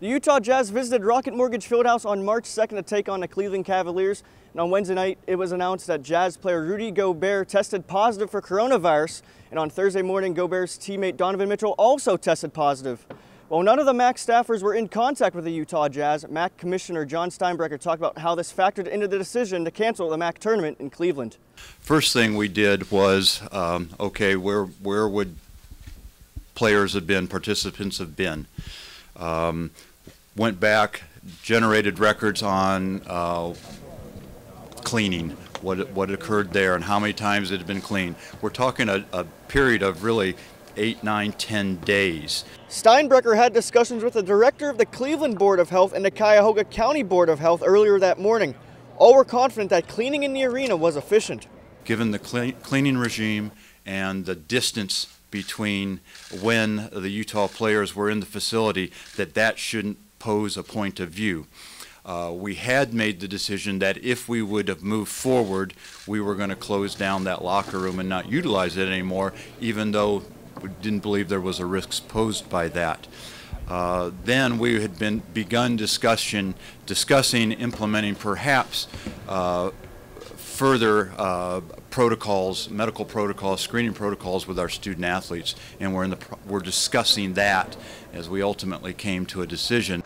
The Utah Jazz visited Rocket Mortgage Fieldhouse on March 2nd to take on the Cleveland Cavaliers. And on Wednesday night, it was announced that Jazz player Rudy Gobert tested positive for coronavirus. And on Thursday morning, Gobert's teammate Donovan Mitchell also tested positive. While none of the MAC staffers were in contact with the Utah Jazz, MAC Commissioner Jon Steinbrecher talked about how this factored into the decision to cancel the MAC tournament in Cleveland. First thing we did was, um, okay, where where would players have been, participants have been? Um, went back, generated records on uh, cleaning, what, what occurred there and how many times it had been cleaned. We're talking a, a period of really eight, nine, ten days. Steinbrecher had discussions with the director of the Cleveland Board of Health and the Cuyahoga County Board of Health earlier that morning. All were confident that cleaning in the arena was efficient. Given the cleaning regime and the distance between when the Utah players were in the facility, that that shouldn't pose a point of view. Uh, we had made the decision that if we would have moved forward, we were going to close down that locker room and not utilize it anymore, even though we didn't believe there was a risk posed by that. Uh, then we had been begun discussion discussing implementing perhaps uh, further uh, protocols, medical protocols, screening protocols with our student athletes, and we're in the we're discussing that as we ultimately came to a decision.